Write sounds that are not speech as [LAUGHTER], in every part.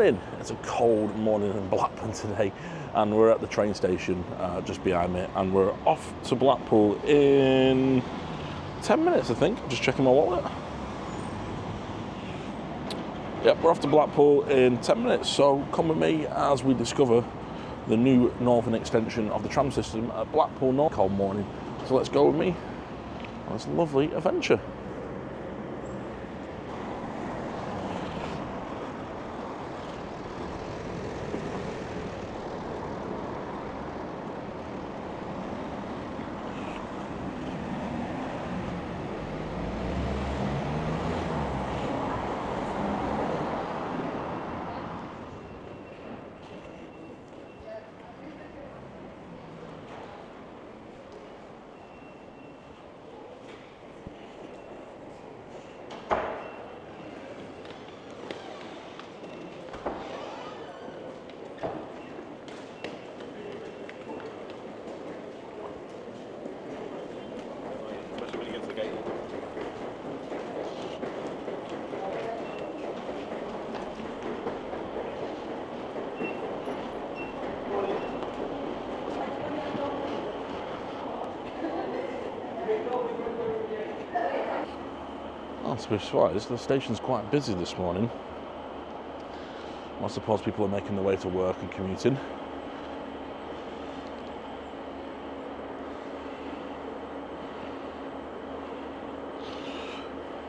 morning. It's a cold morning in Blackburn today, and we're at the train station uh, just behind me, and we're off to Blackpool in 10 minutes, I think. I'm Just checking my wallet. Yep, we're off to Blackpool in 10 minutes, so come with me as we discover the new northern extension of the tram system at Blackpool North. Cold morning, so let's go with me on this lovely adventure. Especially when you get to the gate. Be surprised, the station's quite busy this morning. I suppose people are making their way to work and commuting.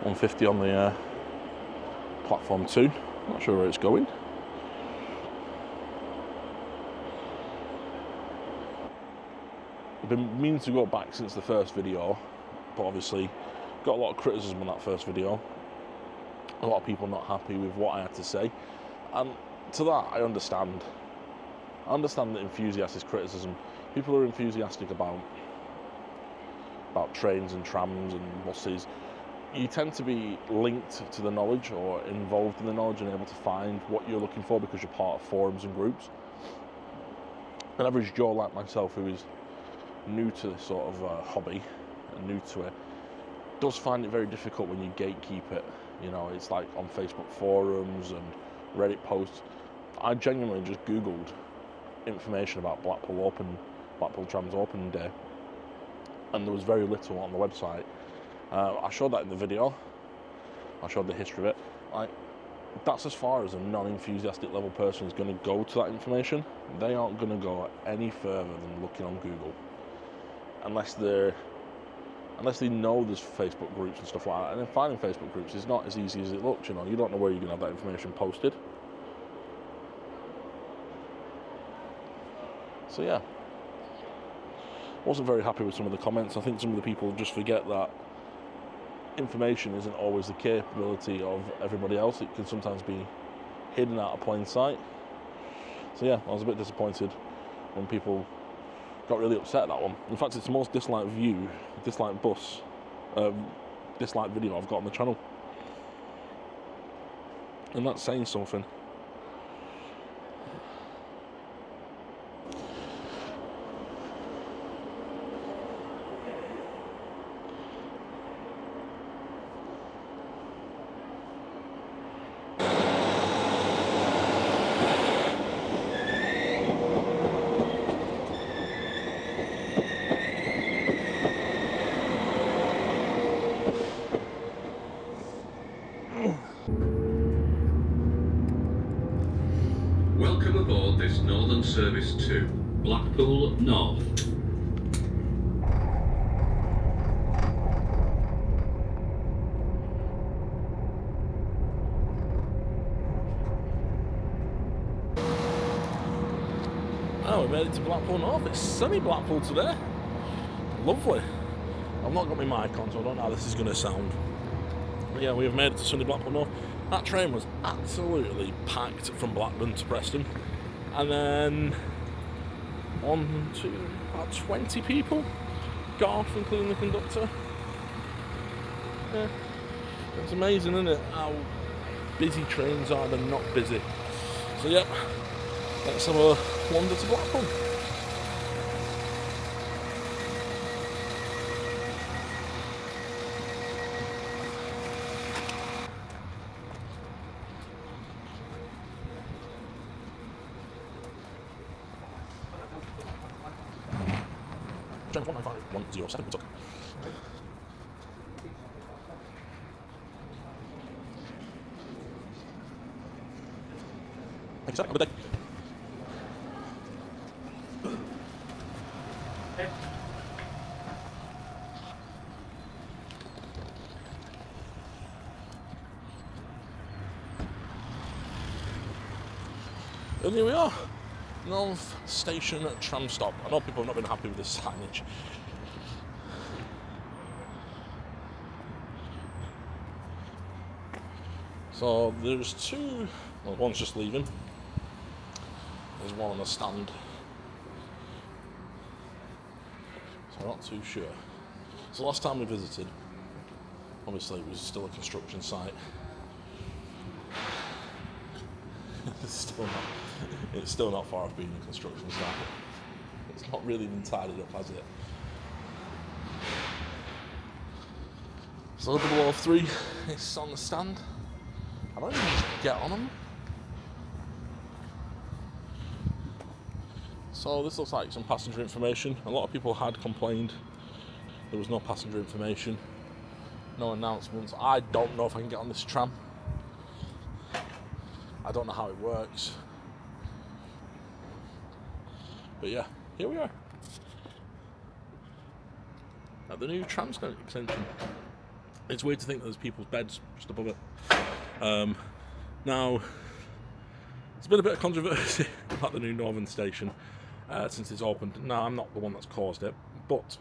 One fifty on the uh, platform two. Not sure where it's going. I've been meaning to go back since the first video, but obviously got a lot of criticism on that first video. A lot of people not happy with what I had to say, and to that I understand. I understand the enthusiastic criticism. People are enthusiastic about about trains and trams and buses. You tend to be linked to the knowledge or involved in the knowledge and able to find what you're looking for because you're part of forums and groups. An average Joe like myself who is new to this sort of uh, hobby and new to it does find it very difficult when you gatekeep it. You know, it's like on Facebook forums and Reddit posts. I genuinely just Googled information about Blackpool Open, Blackpool Trams Open Day, and there was very little on the website. Uh, I showed that in the video. I showed the history of it. Like, that's as far as a non-enthusiastic level person is going to go to that information. They aren't going to go any further than looking on Google, unless they're unless they know there's Facebook groups and stuff like that. And then finding Facebook groups is not as easy as it looks. You know, you don't know where you're going to have that information posted. So yeah, wasn't very happy with some of the comments. I think some of the people just forget that information isn't always the capability of everybody else. It can sometimes be hidden out of plain sight. So yeah, I was a bit disappointed when people got really upset at that one. In fact, it's the most disliked view, disliked bus, um, disliked video I've got on the channel. And that's saying something. Welcome aboard this Northern Service to Blackpool North. We made it to Blackpool North. It's sunny Blackpool today. Lovely. I've not got my mic on, so I don't know how this is going to sound. But yeah, we have made it to sunny Blackpool North. That train was absolutely packed from Blackburn to Preston. And then one, two, about 20 people got off, including the conductor. Yeah, it's amazing, isn't it? How busy trains are than not busy. So, yep, let's have a chłon do cyblaku. 將方向翻去揾自由室滿足。Thank you, sir. Have a good day. And here we are, North Station tram stop. I know people have not been happy with this signage. So there's two, well, one's just leaving. There's one on the stand. I'm not too sure. So last time we visited, obviously it was still a construction site. [LAUGHS] it's still not it's still not far off being a construction site. It's not really been tidied up, has it? So the 003 is on the stand. I don't even get on them. So this looks like some passenger information. A lot of people had complained there was no passenger information, no announcements. I don't know if I can get on this tram. I don't know how it works. But yeah, here we are. At the new Transnet extension. It's weird to think that there's people's beds just above it. Um, now, there's been a bit of controversy [LAUGHS] about the new Northern Station uh, since it's opened. No, I'm not the one that's caused it, but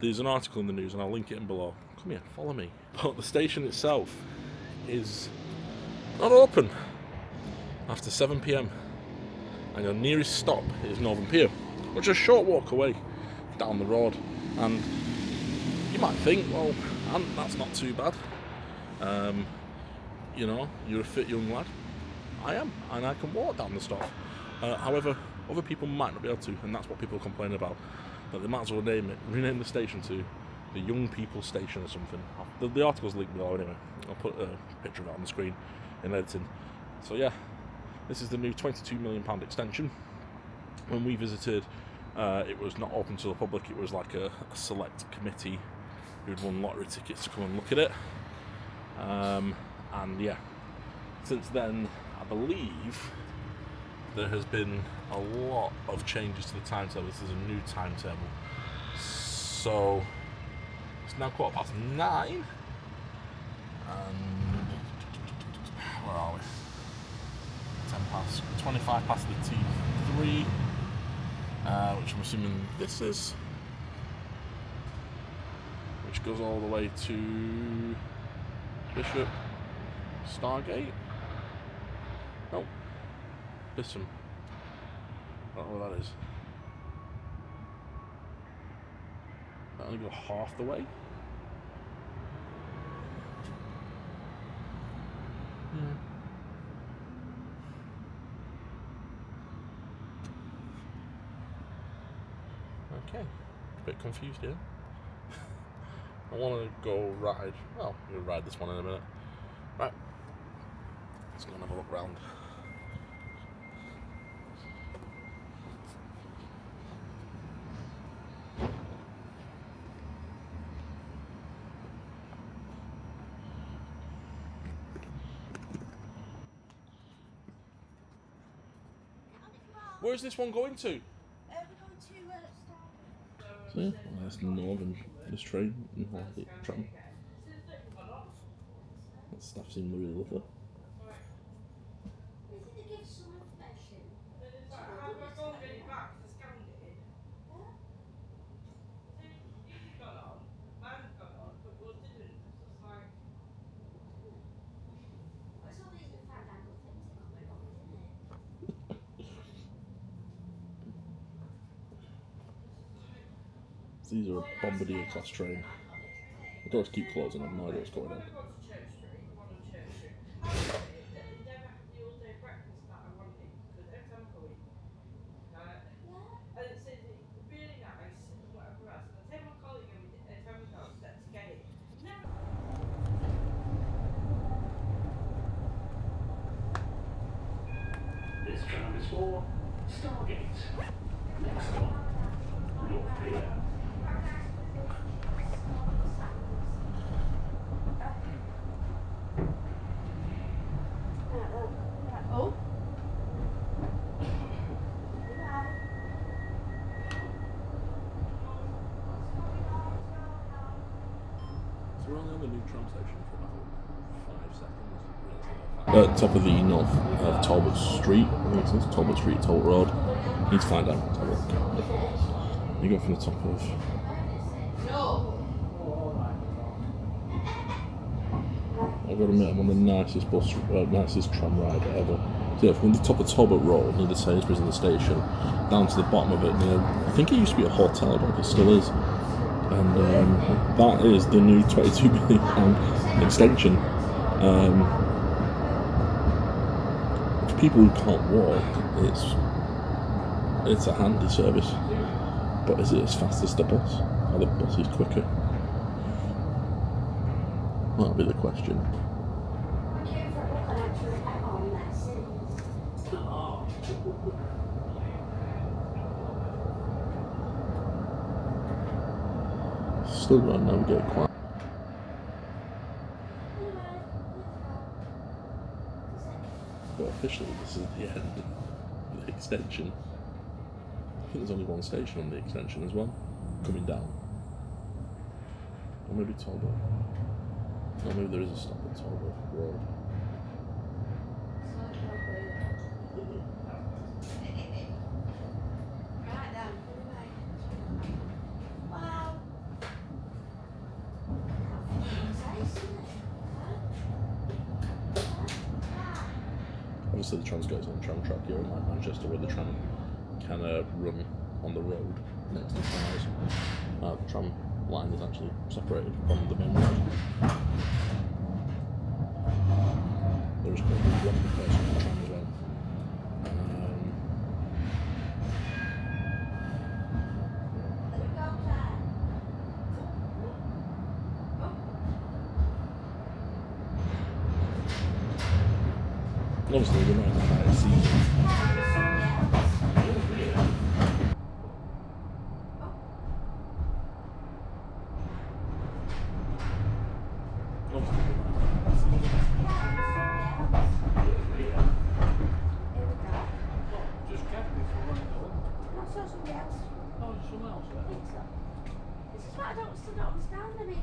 there's an article in the news, and I'll link it in below. Come here, follow me. [LAUGHS] But the station itself is not open after 7 pm and your nearest stop is Northern Pier, which is a short walk away down the road. And you might think, well, that's not too bad. Um, you know, you're a fit young lad. I am, and I can walk down the stop. Uh, however, other people might not be able to, and that's what people complain about. That they might as well name it, rename the station to the Young People Station or something. The, the article's linked below anyway. I'll put a picture of it on the screen in editing. So yeah, this is the new £22 million extension. When we visited, uh, it was not open to the public, it was like a, a select committee who'd won lottery tickets to come and look at it. Um, and yeah, since then, I believe there has been a lot of changes to the timetable. This is a new timetable. So it's now quarter past nine. And where are we? 10 past, 25 past the T3, uh, which I'm assuming this is, which goes all the way to Bishop Starr Gate. Nope, Bispham. I don't know what that is. I only go half the way. Yeah. Okay, a bit confused here. [LAUGHS] I want to go ride. Well, we'll ride this one in a minute. Right, let's go and have a look round. Where's this one going to? So yeah, well, that's northern this train and Harley tram. That stuff seemed really lovely. These are a Bombardier class train. The doors keep closing, I have no idea what's going on. This tram is for Starr Gate. Next stop, North Pier. At top of the north of Talbot Street, I think it is Talbot Street, Talbot Road. Need to find out. You go from the top of. I've got to admit, I'm on the nicest bus, uh, nicest tram ride ever. So yeah, from the top of Talbot Road near the Sainsbury's in the station, down to the bottom of it near, I think it used to be a hotel, I don't know if it still is. And um, that is the new 22 billion pound extension. Um, for people who can't walk, it's it's a handy service. But is it as fast as the bus? Are the buses quicker? That'll be the question. Navigate quite. But officially, this is the end of the extension. I think there's only one station on the extension as well, coming down. Or maybe Talbot. Or maybe there is a stop at Talbot Road. Obviously, the tram's got its own tram track here in like Manchester, where the tram can uh, run on the road next to the tramways. Uh, the tram line is actually separated from the main road. There is currently one person on the tram as well. Um, obviously, we're not in the high season. Obviously, we're not in the high season. Just kept it for running the Not so somebody else. Oh, someone else I there. think so. This is what I don't still don't understand. I mean,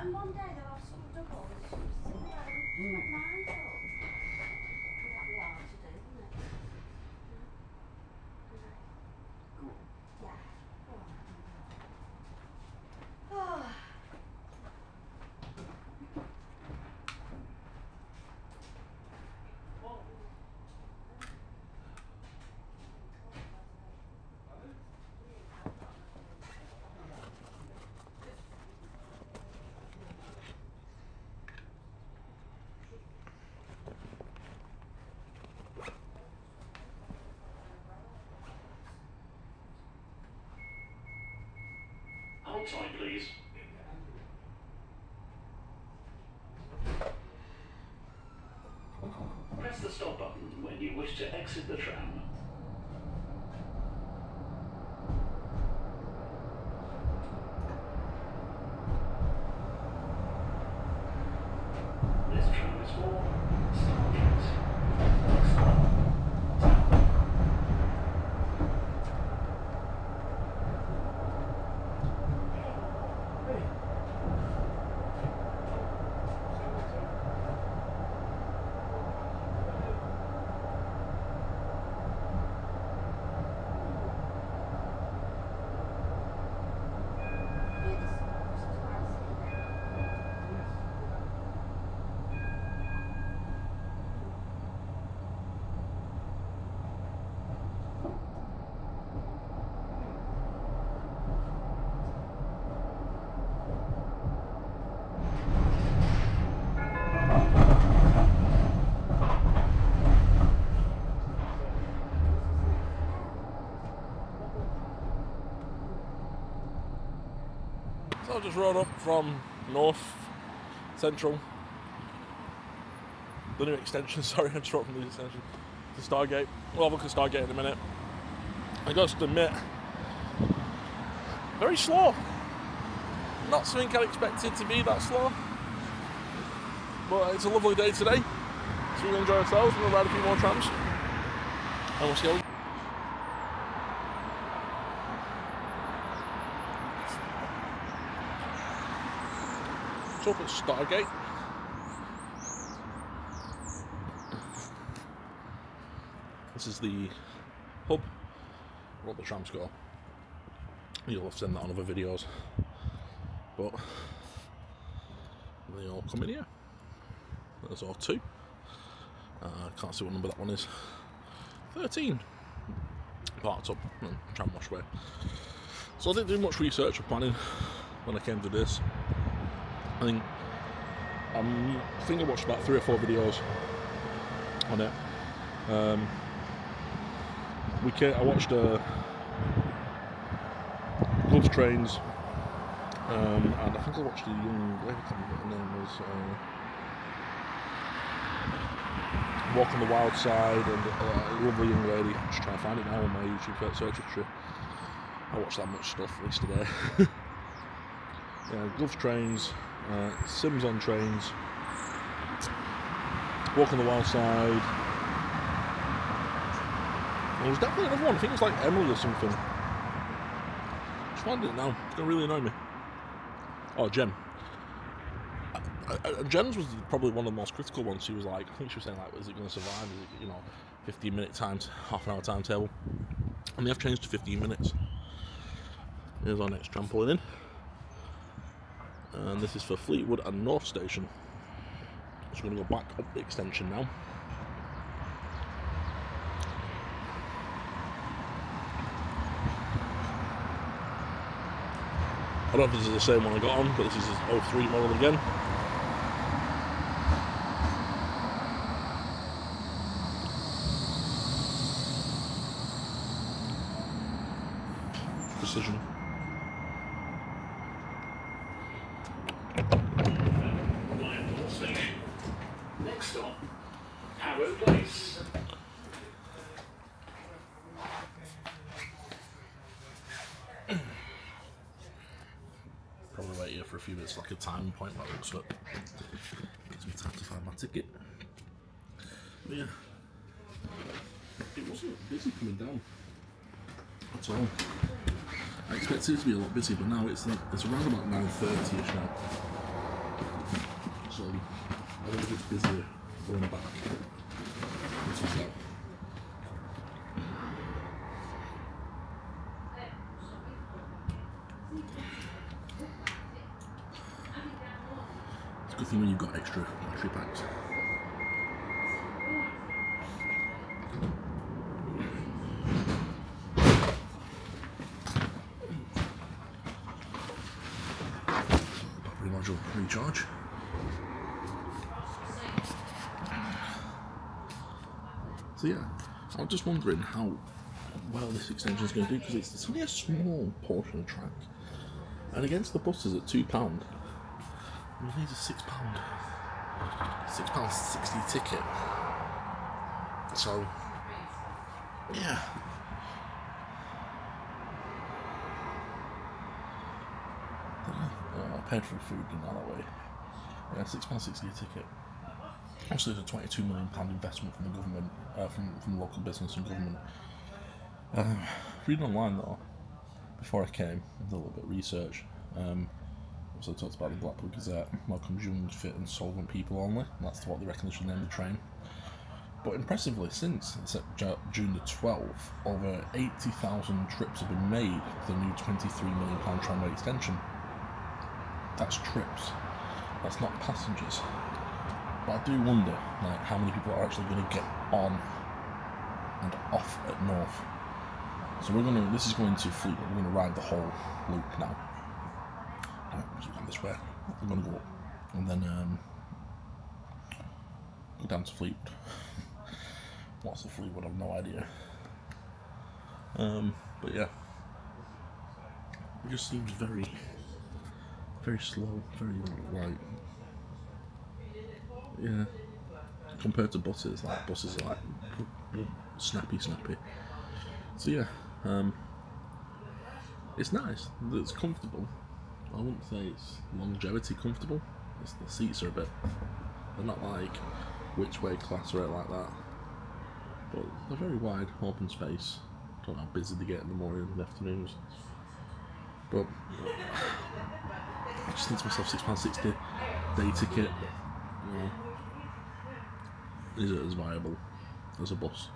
And one day they'll have some doubles. Sitting there and like mine though. And that'd be hard to do, wouldn't it? Yeah. Oh. Hold tight, please. Press the stop button when you wish to exit the tram. This tram is for Starr Gate. Next stop, Tower. So I just rode up from North Central. The new extension, [LAUGHS] sorry, I just rode from the extension to Starr Gate. We'll have a look at Starr Gate in a minute. I got to admit, very slow. Not something I expected to be that slow. But it's a lovely day today. So we'll enjoy ourselves and we'll ride a few more trams. And we'll see how up at Starr Gate. This is the hub all the trams go. You'll have seen that on other videos. But they all come in here. There's all two. Uh, I can't see what number that one is. 13. Parked up and tram wash away. So I didn't do much research or planning when I came to this. I think um, I think I watched about three or four videos on it. Um, we I watched uh, Gloves Trains, um, and I think I watched a young lady, I can't her name was. Uh, Walk on the Wild Side, and uh, a lovely young lady. I'm just trying to find it now on my YouTube search history. I watched that much stuff yesterday. [LAUGHS] yeah, Gloves Trains, uh, Sims on Trains, Walk on the Wild Side. There was definitely another one. I think it was like Emily or something. Just find it now. It's gonna really annoy me. Oh, Jen. Uh, uh, Jen's was probably one of the most critical ones. She was like, I think she was saying like, is it going to survive? Is it, you know, 15 minute times, half an hour timetable? And they have changed to 15 minutes. Here's our next tram pulling in. And this is for Fleetwood and North Station. So we're going to go back up the extension now. I don't know if this is the same one I got on, but this is his 03 model again. Precision. Liverpool Station. Next stop, Harrow Place. Probably wait here for a few minutes, like a timing point that looks up. Gives me time to find my ticket. But yeah, it wasn't busy coming down at all. It to be a lot busy, but now it's like it's around about 9.30 ish now. So I think it's busier going back. Let's find out. It's a good thing when you've got extra battery packs. Battery module recharge. So yeah, I was just wondering how well this extension is going to do because it's, it's only a small portion of track, and against the buses at two pound, I mean, these are six pound, six pound sixty ticket. So yeah. I paid for food in that way. Yeah, six pound sixty a ticket. Obviously, there's a twenty-two million pound investment from the government, uh, from from local business and government. Um, reading online though, before I came, I did a little bit of research. Um, also talked about the Blackpool Gazette. Malcolm Young's fit and solvent people only. That's what they reckon they should name the train. But impressively, since June the 12th, over 80,000 trips have been made for the new 23 million pound tramway extension. That's trips. That's not passengers. But I do wonder, like, how many people are actually going to get on and off at North. So we're gonna. This is going to Fleetwood. We're gonna ride the whole loop now. Right, this way. We're gonna go up, and then um, go down to Fleetwood. [LAUGHS] What's the Fleetwood? I've no idea. Um, but yeah, it just seems very, very slow. Very like, yeah. Compared to buses, like buses are like snappy, snappy. So yeah, um, it's nice. It's comfortable. I wouldn't say it's longevity comfortable. It's, the seats are a bit. They're not like which way class or like that. But they're very wide, open space. Don't know how busy they get in the morning and afternoons. But I just think to myself, six pound sixty. day ticket, you know, is it as viable as a bus?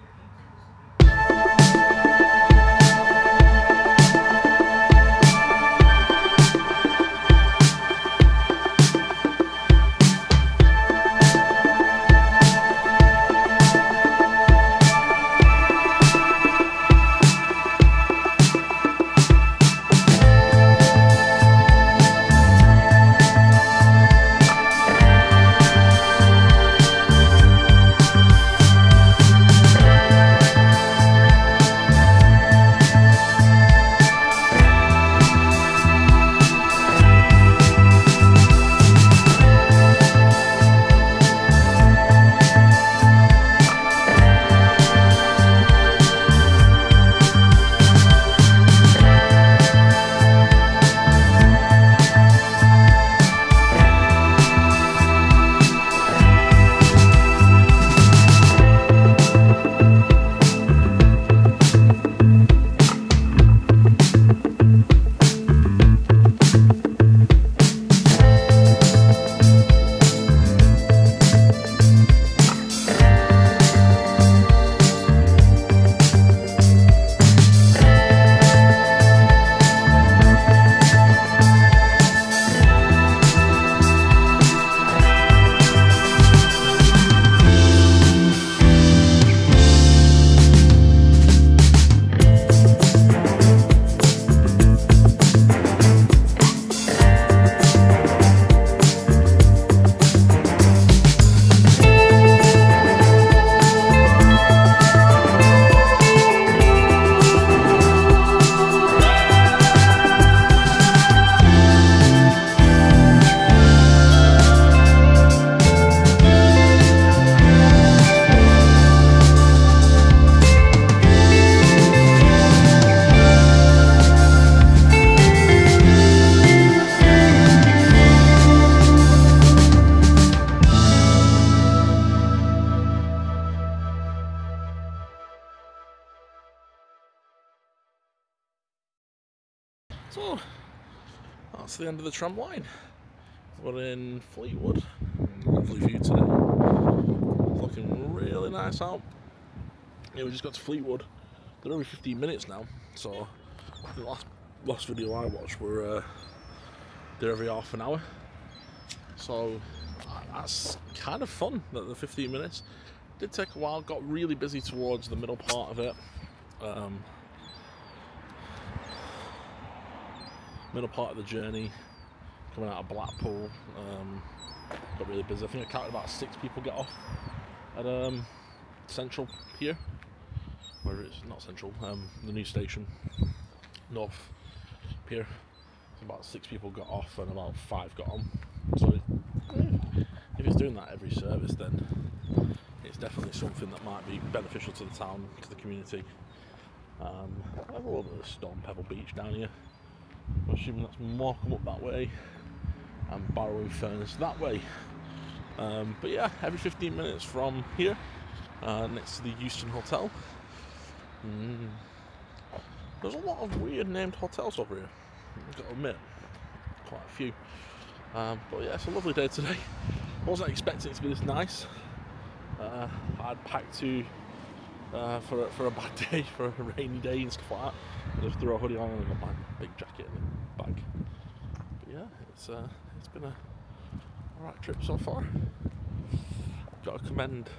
Tram line. We're in Fleetwood. Lovely view today. Looking really nice out. Yeah, we just got to Fleetwood. They're only 15 minutes now, so the last last video I watched were uh, they're every half an hour. So that's kind of fun that the 15 minutes. Did take a while. Got really busy towards the middle part of it. Um, middle part of the journey, coming out of Blackpool, um, got really busy. I think I counted about six people get off at um, Central here, where it's not Central, um, the new station, North Pier. About six people got off and about five got on. So it, if it's doing that every service, then it's definitely something that might be beneficial to the town, to the community. Um, I have a little bit of Stone Pebble Beach down here. I'm assuming that's Morecambe up that way and Barrow in Furness that way. Um, but yeah, every 15 minutes from here, uh, next to the Euston Hotel. Mm. There's a lot of weird named hotels over here, I've got to admit. Quite a few. Um, but yeah, it's a lovely day today. I [LAUGHS] wasn't expecting it to be this nice. Uh, I'd packed to uh, for, a, for a bad [LAUGHS] day, for a rainy day and stuff like that. I just threw a hoodie on and got my big jacket in the bag. But yeah, it's uh, it's been a alright trip so far. Got to commend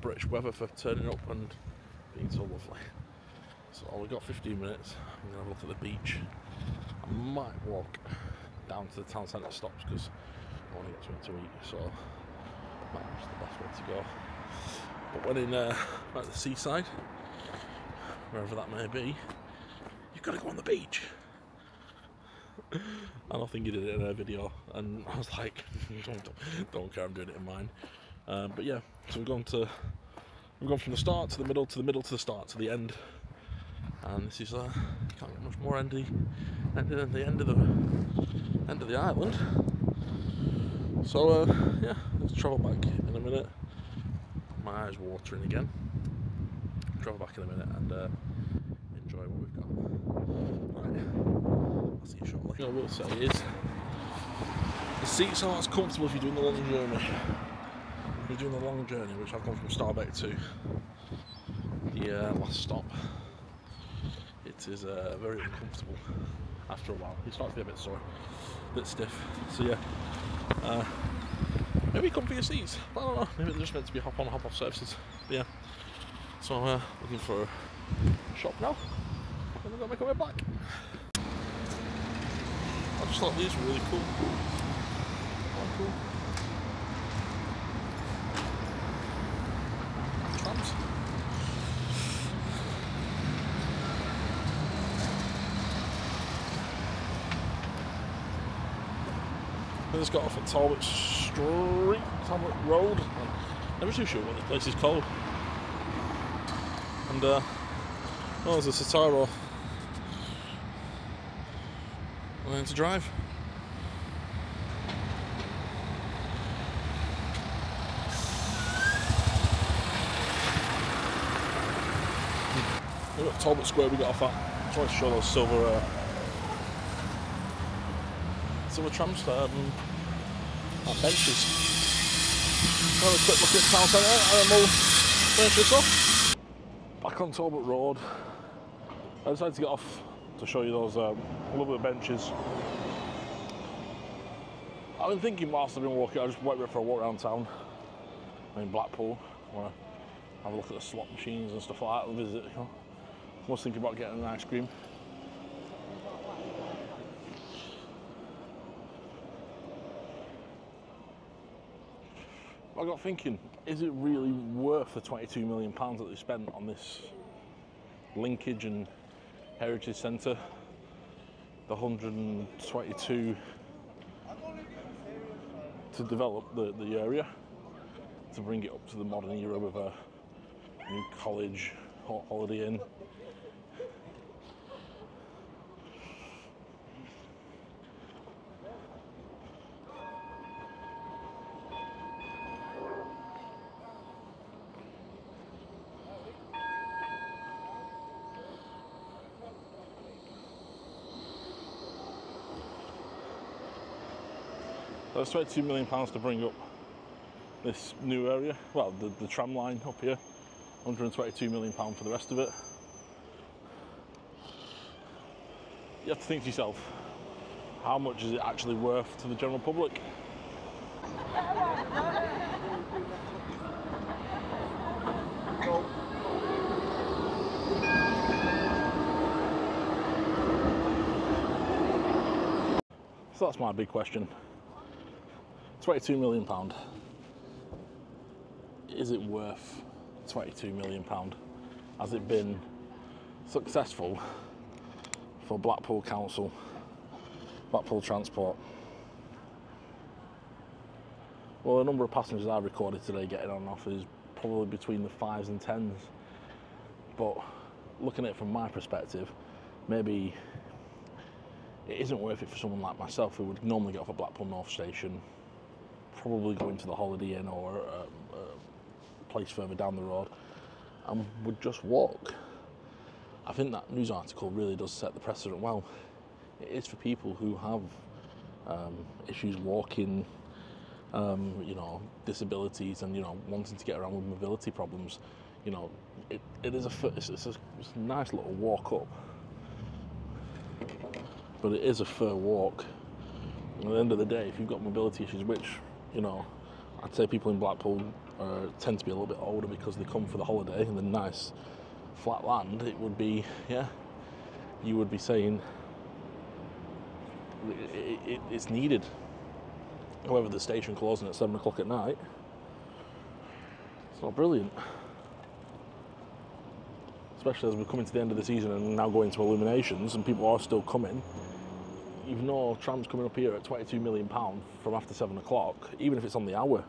British weather for turning up and being so lovely. So we've got 15 minutes. I'm gonna have a look at the beach. I might walk down to the town centre stops because I want to get something to eat. So might be the best way to go. But when in uh, at the seaside, wherever that may be, you've got to go on the beach. [LAUGHS] And I think you did it in a video, and [LAUGHS] I was like, don't, don't, care, I'm doing it in mine. Um, but yeah, so we've gone to we've gone from the start to the middle to the middle to the start to the end, and this is uh, can't get much more endy, endy than the end of the end of the island. So uh, yeah, let's travel back in a minute. My eyes watering again. Travel back in a minute and uh, enjoy what we've got. Right, I'll see you shortly. What I will say is, The seats aren't as comfortable if you're doing the long journey. If you're doing the long journey, which I've gone from Starr Gate to the uh, last stop, it is uh, very uncomfortable after a while. You start to be a bit sore, a bit stiff. So yeah, uh, maybe comfier seats. I don't know. Maybe they're just meant to be hop on, hop off services. But yeah. So I'm uh, looking for a shop now, and I'm gonna make my way back. I just thought these were really cool. Quite cool. Trams. I just got off at Talbot Street, Talbot Road. I'm never too sure what this place is called. And uh, oh, there's a Citaro. To drive. We've got Talbot Square we got off at. Just want to show those silver uh, silver trams um, at benches. Have a quick look at the town centre and then we'll finish this off. Back on Talbot Road. I decided to get off to show you those um, lovely benches. I've been thinking whilst I've been walking, I just went for a walk around town. I'm in Blackpool. I want to have a look at the slot machines and stuff like that and visit. You know. I was thinking about getting an ice cream. I got thinking, is it really worth the 22 million pounds that they spent on this linkage and heritage centre? The 122 to develop the, the area, to bring it up to the modern era with a new college, holiday inn. That's 22 million pounds to bring up this new area. Well, the, the tram line up here, 122 million pound for the rest of it. You have to think to yourself, how much is it actually worth to the general public? So that's my big question. 22 million pound. Is it worth 22 million pound? Has it been successful for Blackpool Council, Blackpool Transport? Well, the number of passengers I recorded today getting on and off is probably between the fives and tens. But looking at it from my perspective, maybe it isn't worth it for someone like myself who would normally get off at Blackpool North Station, probably go into the Holiday Inn or um, a place further down the road, and would just walk. I think that news article really does set the precedent well. It is for people who have um, issues walking, um, you know, disabilities, and you know, wanting to get around with mobility problems. You know, it, it is a it's, it's a it's a nice little walk up, but it is a fair walk. At the end of the day, if you've got mobility issues, which you know, I'd say people in Blackpool uh, tend to be a little bit older because they come for the holiday and the nice flat land, it would be, yeah, you would be saying it, it, it's needed. However, the station closing at seven o'clock at night, it's not brilliant. Especially as we're coming to the end of the season and now going to illuminations and people are still coming. You've no trams coming up here at 22 million pound from after seven o'clock, even if it's on the hour.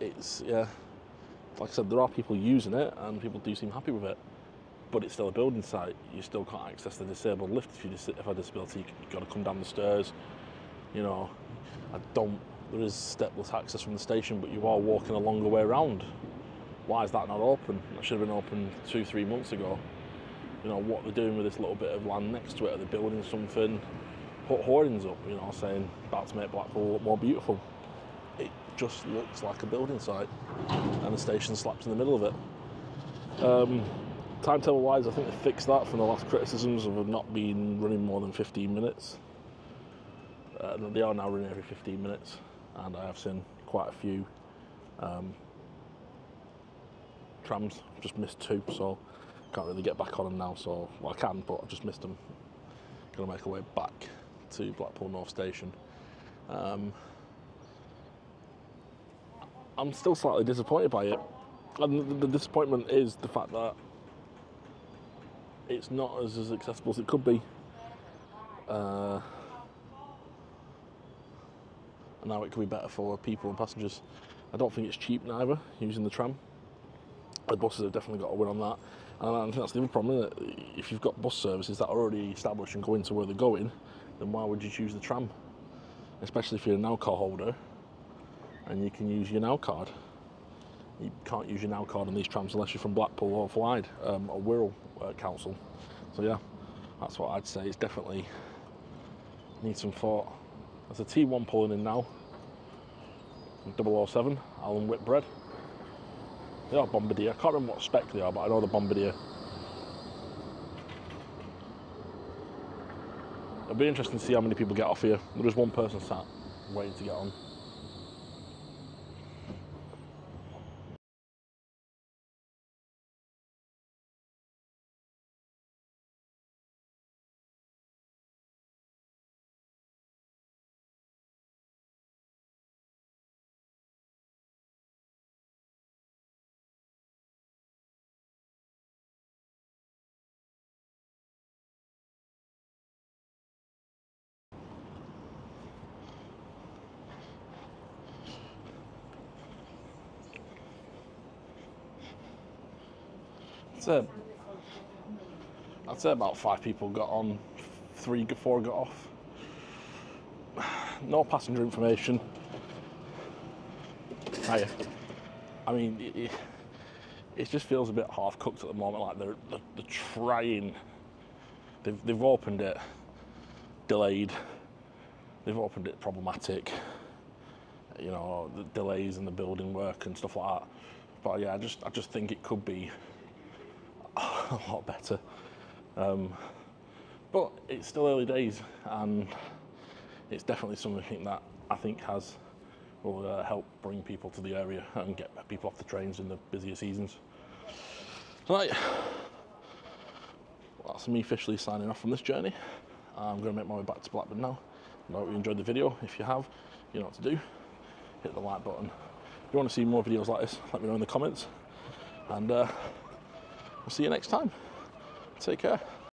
It's yeah, like I said, there are people using it and people do seem happy with it, but it's still a building site. You still can't access the disabled lift if you dis- if a disability. You've got to come down the stairs. You know, I don't. There is stepless access from the station, but you are walking a longer way around. Why is that not open? That should have been open two, three months ago. You know what they're doing with this little bit of land next to it. Are they building something? put hoardings up, you know, saying about to make Blackpool look more beautiful. It just looks like a building site, and the station slaps in the middle of it. Um, timetable wise, I think they fixed that from the last criticisms of not being running more than 15 minutes. Uh, they are now running every 15 minutes, and I have seen quite a few um, trams. Just missed two, so can't really get back on them now. So well, I can, but I've just missed them. To make a way back to Blackpool North Station. Um, I'm still slightly disappointed by it, and the, the disappointment is the fact that it's not as, as accessible as it could be. Uh, and now it could be better for people and passengers. I don't think it's cheap neither using the tram. The buses have definitely got a win on that. And I think that's the other problem, it? If you've got bus services that are already established and going to where they're going, then why would you choose the tram? Especially if you're a now car holder and you can use your now card. You can't use your now card on these trams unless you're from Blackpool or Fylde um, or Wyre uh, Council. So yeah, that's what I'd say. It's definitely needs some thought. There's a T1 pulling in now. 007, Alan Whitbread. They are Bombardier. I can't remember what spec they are, but I know the Bombardier. It'll be interesting to see how many people get off here. There is one person sat waiting to get on. I'd say, about five people got on, three, four got off. [SIGHS] No passenger information. Hiya. I mean, it, it, it just feels a bit half cooked at the moment. Like they're, they're, they're trying. They've, they've opened it, delayed. They've opened it problematic. You know, the delays in the building work and stuff like that. But yeah, I just I just think it could be [LAUGHS] a lot better. Um, but it's still early days, and it's definitely something that I think has will uh, help bring people to the area and get people off the trains in the busier seasons. Right, well, that's me officially signing off from this journey. I'm going to make my way back to Blackburn now. I hope you enjoyed the video. If you have, you know what to do. Hit the like button. If you want to see more videos like this, let me know in the comments. And uh, I'll see you next time. Take care.